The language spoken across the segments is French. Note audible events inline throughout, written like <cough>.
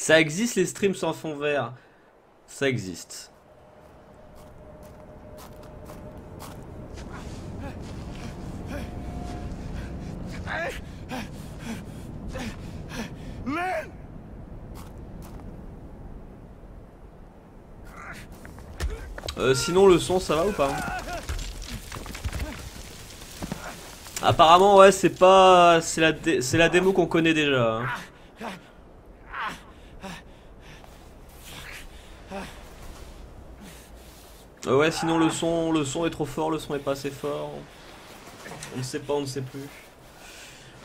Ça existe les streams sans fond vert. Ça existe. Euh, sinon le son ça va ou pas? Apparemment ouais c'est pas c'est la c'est la démo qu'on connaît déjà. Hein. Euh, ouais sinon le son le son est trop fort, le son est pas assez fort. On ne sait pas, on ne sait plus.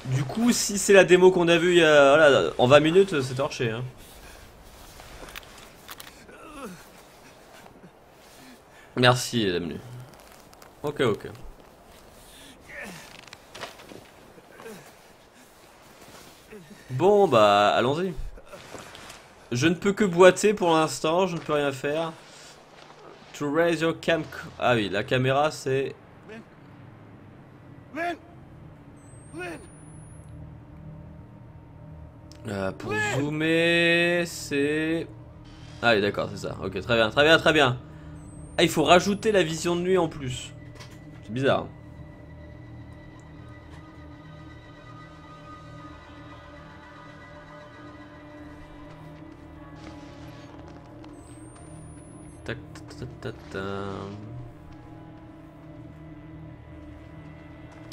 Du coup si c'est la démo qu'on a vue il y a voilà, en 20 minutes c'est torché hein. Merci, Damnu. Ok, ok. Bon, bah, allons-y. Je ne peux que boiter pour l'instant, je ne peux rien faire. Raise your cam... Ah oui, la caméra, c'est... Euh, pour zoomer, c'est... Ah oui, d'accord, c'est ça. Ok, très bien, très bien, très bien. Ah, il faut rajouter la vision de nuit en plus. C'est bizarre.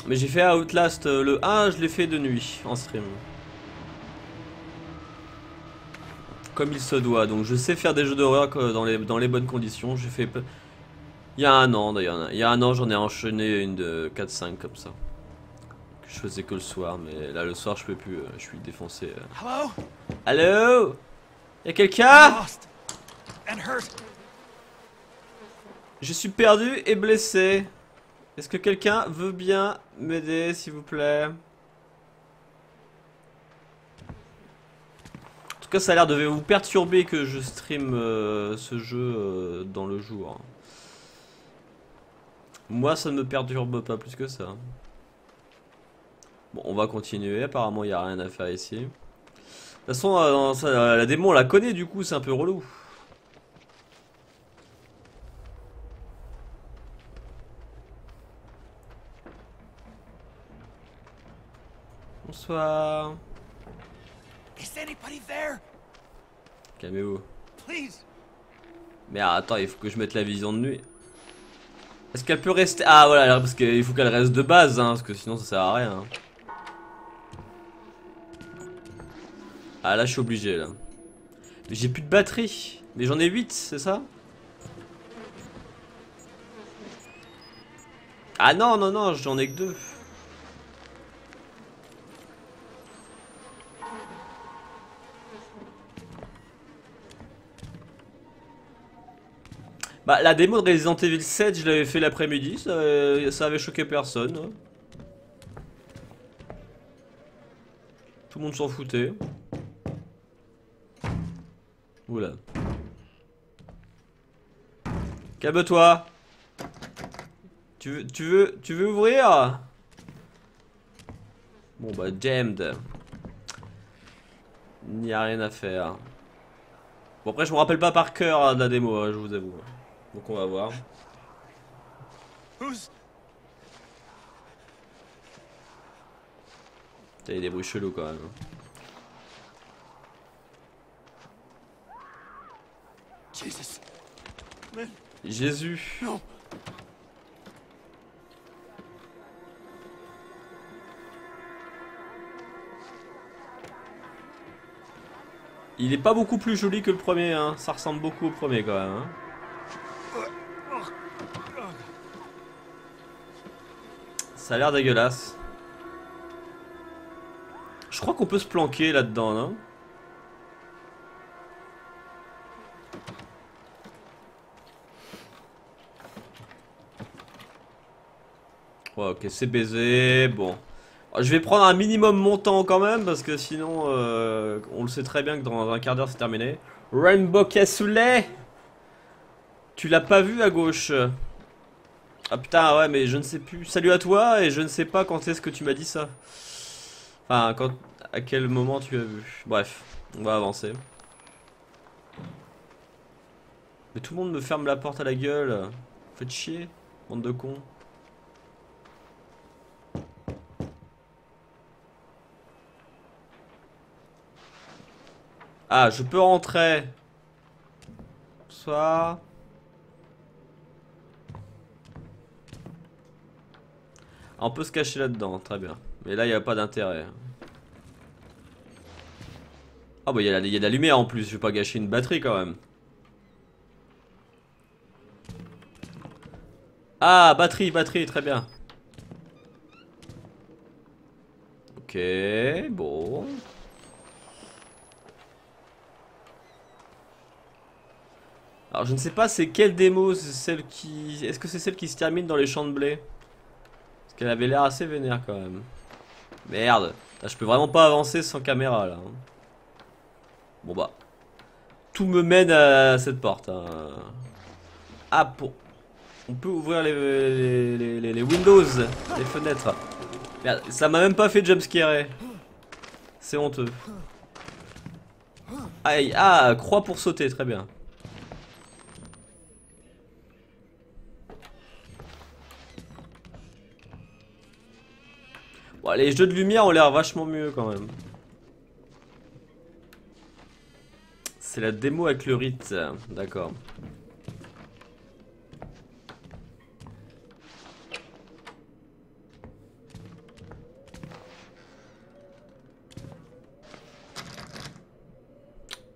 Mais j'ai fait Outlast euh, le 1, je l'ai fait de nuit en stream. comme il se doit. Donc je sais faire des jeux d'horreur dans les, dans les bonnes conditions. J'ai fait... Il y a un an d'ailleurs. Il y a un an j'en ai enchaîné une de 4-5 comme ça. je faisais que le soir. Mais là le soir je peux plus. Euh, je suis défoncé. Euh. Allô? Allô Y'a quelqu'un? Je suis perdu et blessé. Est-ce que quelqu'un veut bien m'aider s'il vous plaît? Tout cas, ça a l'air de vous perturber que je stream euh, ce jeu euh, dans le jour. Moi, ça ne me perturbe pas plus que ça. Bon, on va continuer. Apparemment, il n'y a rien à faire ici. De toute façon, euh, la démon, on la connaît, du coup, c'est un peu relou. Bonsoir. Calmez-vous. Mais attends, il faut que je mette la vision de nuit. Est-ce qu'elle peut rester? Ah voilà, parce qu'il faut qu'elle reste de base, hein, parce que sinon ça sert à rien. Hein. Ah là je suis obligé là. J'ai plus de batterie. Mais j'en ai 8, c'est ça? Ah non, non, non, j'en ai que deux. Bah, la démo de Resident Evil 7, je l'avais fait l'après-midi, ça, avait choqué personne. Tout le monde s'en foutait. Oula. Calme-toi. Tu veux, tu veux, tu veux ouvrir? Bon bah, jammed. Il n'y a rien à faire. Bon après, je me rappelle pas par cœur hein, de la démo, hein, je vous avoue. Donc on va voir. Il y a des bruits chelous quand même. Jésus. Il est pas beaucoup plus joli que le premier, hein. ça ressemble beaucoup au premier quand même. Hein. Ça a l'air dégueulasse. Je crois qu'on peut se planquer là-dedans, non? Ok, c'est baisé. Bon. Je vais prendre un minimum montant quand même, parce que sinon, euh, on le sait très bien que dans un quart d'heure, c'est terminé. Rainbow Cassoulet Tu l'as pas vu à gauche? Ah putain, ouais, mais je ne sais plus. Salut à toi, et je ne sais pas quand est-ce que tu m'as dit ça. Enfin, quand, à quel moment tu as vu. Bref, on va avancer. Mais tout le monde me ferme la porte à la gueule. Faites chier, bande de cons. Ah, je peux rentrer. Bonsoir. On peut se cacher là-dedans, très bien. Mais là, il n'y a pas d'intérêt. Ah bah il y, a de la lumière en plus, je vais pas gâcher une batterie quand même. Ah, batterie, batterie, très bien. Ok, bon. Alors je ne sais pas c'est quelle démo, c'est celle qui... Est-ce que c'est celle qui se termine dans les champs de blé? Qu'elle avait l'air assez vénère quand même. Merde, je peux vraiment pas avancer sans caméra là. Hein. Bon bah. Tout me mène à cette porte. Hein. Ah pour... On peut ouvrir les, les, Windows, les fenêtres. Merde, ça m'a même pas fait jumpscare. C'est honteux. Aïe, ah, croix pour sauter, très bien. Bon, les jeux de lumière ont l'air vachement mieux quand même. C'est la démo avec le rite, d'accord.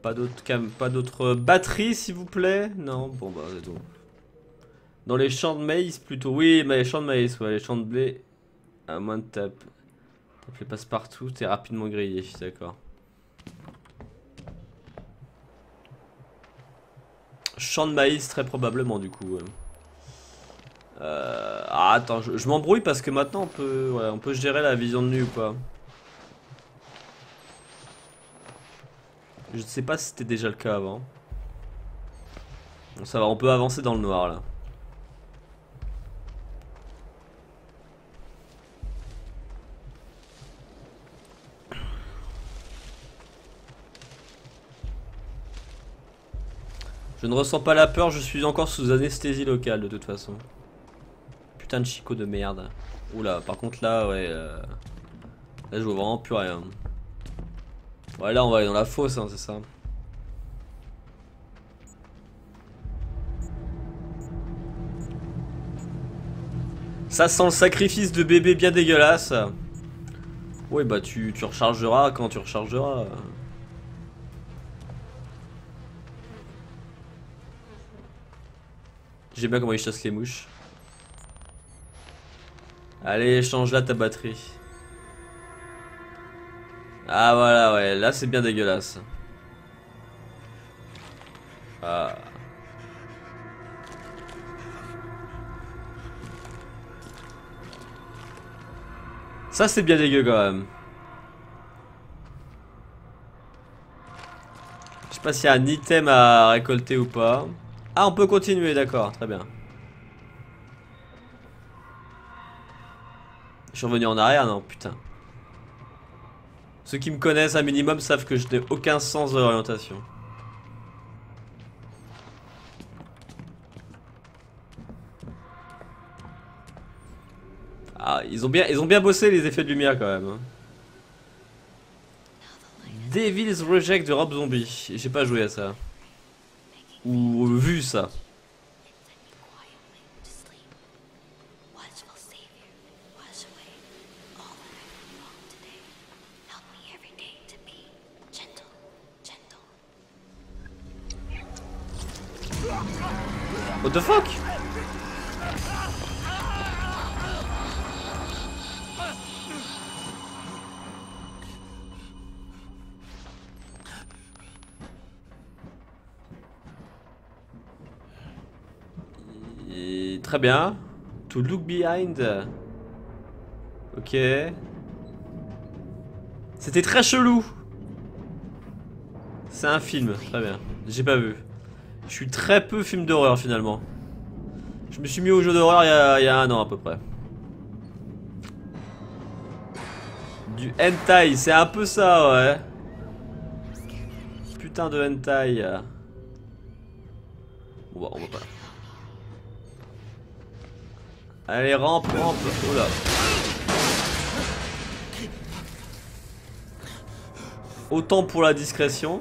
Pas d'autres pas d'autres batteries s'il vous plaît? Non, bon bah c'est tout. Dans les champs de maïs plutôt. Oui, mais les champs de maïs, ouais, les champs de blé. À moins de tape. Tape les passe partout, t'es rapidement grillé, d'accord. Champ de maïs, très probablement, du coup. Euh... Ah, attends, je, m'embrouille parce que maintenant on peut, on peut gérer la vision de nuit ou pas. Je ne sais pas si c'était déjà le cas avant. Bon, ça va, on peut avancer dans le noir là. Je ne ressens pas la peur, je suis encore sous anesthésie locale de toute façon. Putain de chico de merde. Oula, par contre là, ouais. Euh, là, je vois vraiment plus rien. Ouais, là, on va aller dans la fosse, hein, c'est ça. Ça sent le sacrifice de bébé bien dégueulasse. Ouais, bah tu, tu rechargeras quand tu rechargeras. J'aime bien comment il chasse les mouches. Allez, change là ta batterie. Ah voilà, ouais, là c'est bien dégueulasse. Ah. Ça c'est bien dégueu quand même. Je sais pas s'il y a un item à récolter ou pas. Ah, on peut continuer, d'accord, très bien. Je suis revenu en arrière, non, putain. Ceux qui me connaissent un minimum savent que je n'ai aucun sens de l'orientation. Ah, ils ont bien, ils ont bien bossé les effets de lumière quand même. Hein. Devil's Reject de Rob Zombie. J'ai pas joué à ça ou vu ça. What the fuck? To look behind. Ok. C'était très chelou. C'est un film, très bien. J'ai pas vu. Je suis très peu film d'horreur finalement. Je me suis mis au jeu d'horreur il, y a un an à peu près. Du hentai, c'est un peu ça, ouais. Putain de hentai. On va, on va pas. Allez, rampe, rampe. Oh là. Autant pour la discrétion.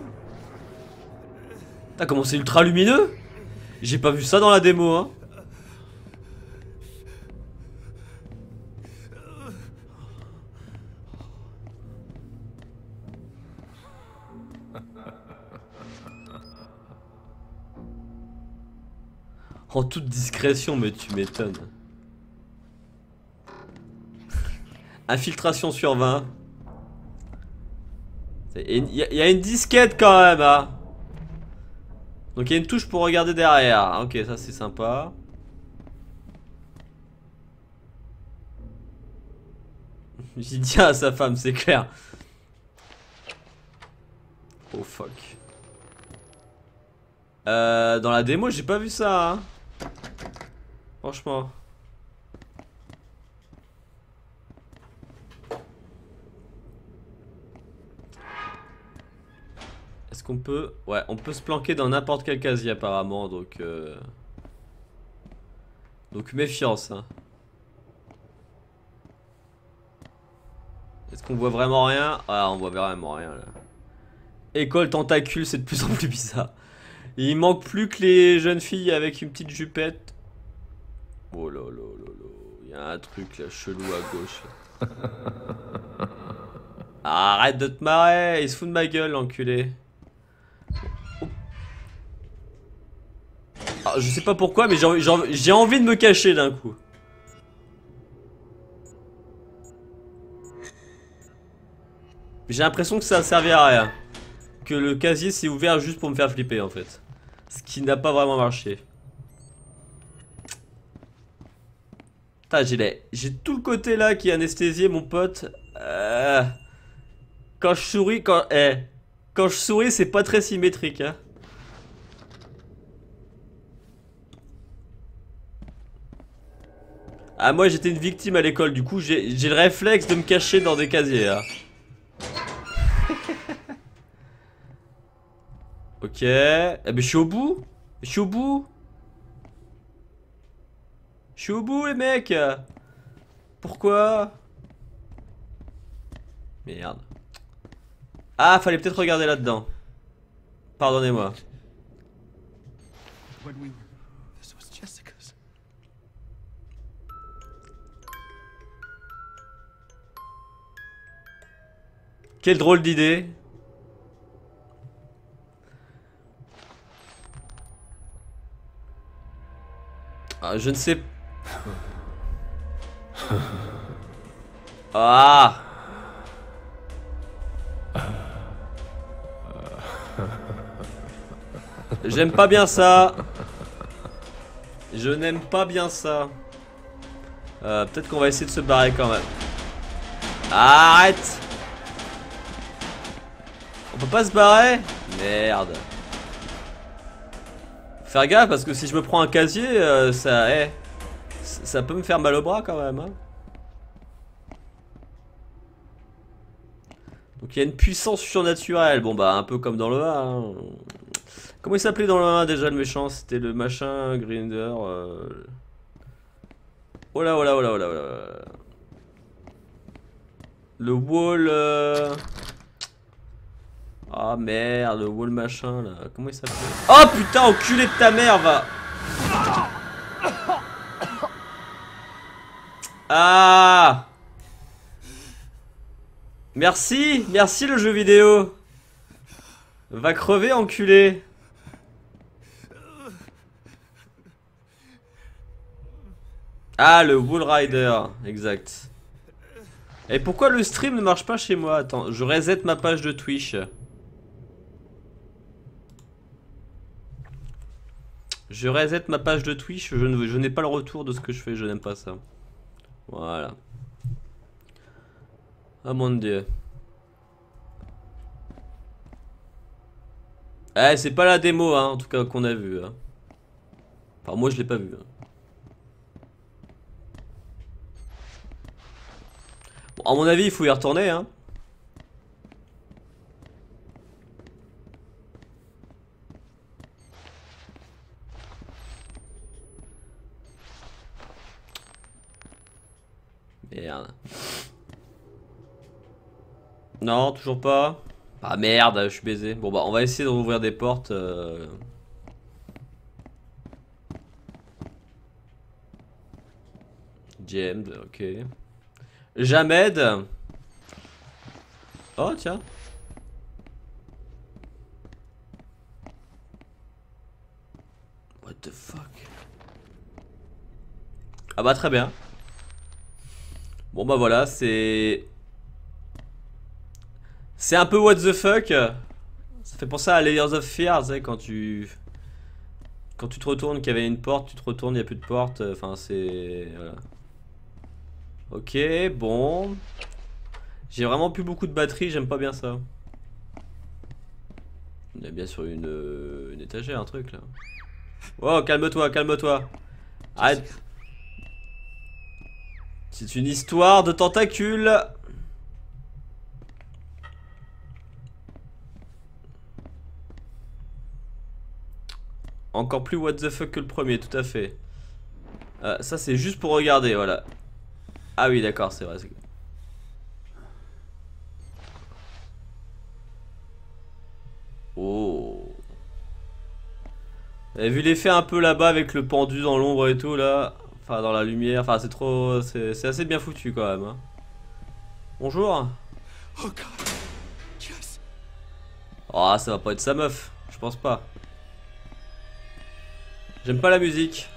T'as comment c'est ultra lumineux J'ai pas vu ça dans la démo, hein. En toute discrétion, mais tu m'étonnes. Infiltration sur 20. Il y, a une disquette quand même, hein. Donc il y a une touche pour regarder derrière. Ok, ça c'est sympa. <laughs> J'ai dit à sa femme, c'est clair. Oh fuck. Euh, dans la démo, j'ai pas vu ça. Hein. Franchement. Est-ce qu'on peut... Ouais, on peut se planquer dans n'importe quel casier apparemment, donc... Euh... Donc méfiance. Hein. Est-ce qu'on voit vraiment rien? Ah, on voit vraiment rien là. École tentacule, c'est de plus en plus bizarre. Il manque plus que les jeunes filles avec une petite jupette. Oh là là là là. Il y a un truc là chelou à gauche. <laughs> Arrête de te marrer, il se fout de ma gueule l'enculé. Ah, je sais pas pourquoi mais j'ai envie de me cacher d'un coup. J'ai l'impression que ça a servi à rien. Que le casier s'est ouvert juste pour me faire flipper en fait. Ce qui n'a pas vraiment marché. j'ai tout le côté là qui est anesthésié, mon pote. Euh, quand je souris, quand, eh, quand je souris, c'est pas très symétrique. Hein. Ah, moi j'étais une victime à l'école, du coup j'ai le réflexe de me cacher dans des casiers. Hein. <laughs> ok. Eh ben je suis au bout. Je suis au bout. Je suis au bout les mecs Pourquoi? Merde. Ah, fallait peut-être regarder là-dedans. Pardonnez-moi. Quelle drôle d'idée. Ah, je ne sais. <laughs> Ah J'aime pas bien ça. Je n'aime pas bien ça. Euh, Peut-être qu'on va essayer de se barrer quand même. Arrête On peut pas se barrer Merde. Faire gaffe parce que si je me prends un casier, euh, ça... est. Ça peut me faire mal au bras quand même. Hein. Donc il y a une puissance surnaturelle. Bon bah un peu comme dans le 1. Hein. Comment il s'appelait dans le 1 déjà le méchant? C'était le machin Grinder. Euh... Oh là oh là oh là oh là oh là. Le wall. Euh... Ah merde, le wall machin là. Comment il s'appelle? Oh putain, enculé de ta mère va Ah Merci, merci le jeu vidéo. Va crever, enculé. Ah, le Wool Rider, exact. Et pourquoi le stream ne marche pas chez moi? Attends, je reset ma page de Twitch. Je reset ma page de Twitch, je n'ai pas le retour de ce que je fais, je n'aime pas ça. Voilà. Ah mon dieu. Eh, c'est pas la démo, hein, en tout cas, qu'on a vu. Hein. Enfin, moi, je l'ai pas vu. Hein. Bon, à mon avis, il faut y retourner, hein. Merde. Non, toujours pas. Ah merde, je suis baisé. Bon bah on va essayer de rouvrir des portes. euh. James, ok. Jamed. Oh tiens. What the fuck Ah bah très bien. Bon bah voilà, c'est... C'est un peu what the fuck. Ça fait penser à Layers of Fear, sais, quand tu... Quand tu te retournes, qu'il y avait une porte, tu te retournes, il n'y a plus de porte. Enfin, c'est... Voilà. Ok, bon. J'ai vraiment plus beaucoup de batterie, j'aime pas bien ça. On est bien sur une, euh, une étagère, un truc là. Oh, calme-toi, calme-toi. Arrête. C'est une histoire de tentacules. Encore plus what the fuck que le premier, tout à fait. Euh, ça c'est juste pour regarder, voilà. Ah oui, d'accord, c'est vrai. Oh. Vous avez vu l'effet un peu là-bas avec le pendu dans l'ombre et tout là? Enfin dans la lumière, enfin c'est trop... C'est assez bien foutu quand même. hein. Bonjour. Oh. Oh ça va pas être sa meuf, je pense pas. J'aime pas la musique.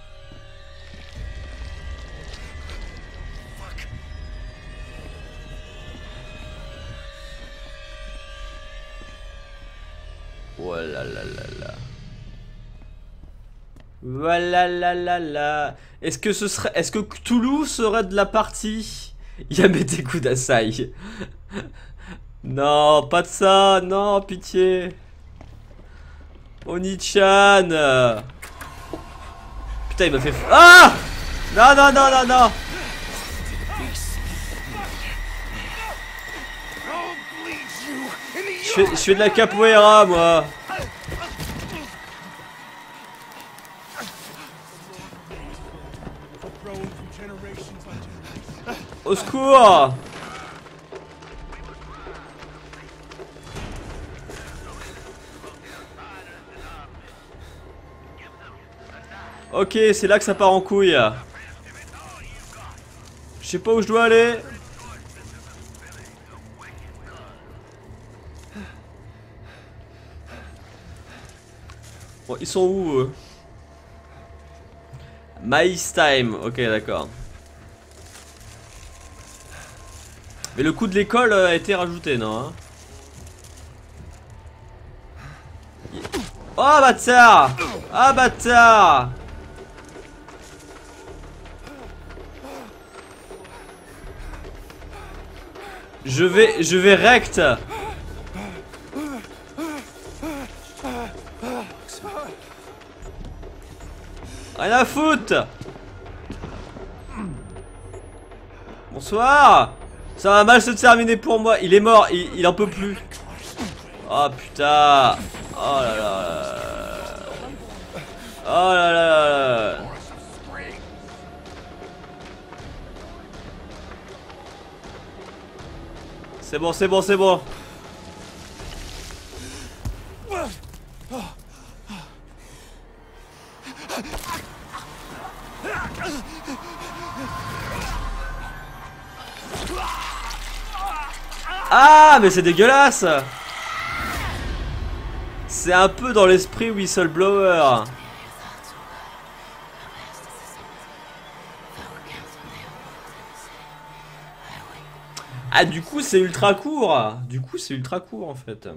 Voilà la la la. Voilà la la la. Est-ce que ce serait. Est-ce que Cthulhu serait de la partie? <laughs> Yamete Kudasai. <laughs> non, pas de ça, non, pitié. Oni-chan. Putain, il m'a fait. Ah Non, non, non, non, non Je fais, je fais de la capoeira, moi. Au secours Ok, c'est là que ça part en couille. Je sais pas où je dois aller. Bon, ils sont où eux? Maïs time, ok d'accord. Mais le coût de l'école euh, a été rajouté, non hein? Oh bâtard Ah bâtard Je vais, je vais rect. Rien à foutre. Bonsoir. Ça va mal se terminer pour moi. Il est mort, il, il en peut plus. Oh putain. Oh là là. Oh là là là là C'est bon, c'est bon, c'est bon. Ah, mais c'est dégueulasse C'est un peu dans l'esprit whistleblower. Ah, du coup, c'est ultra court. Du coup, c'est ultra court en fait.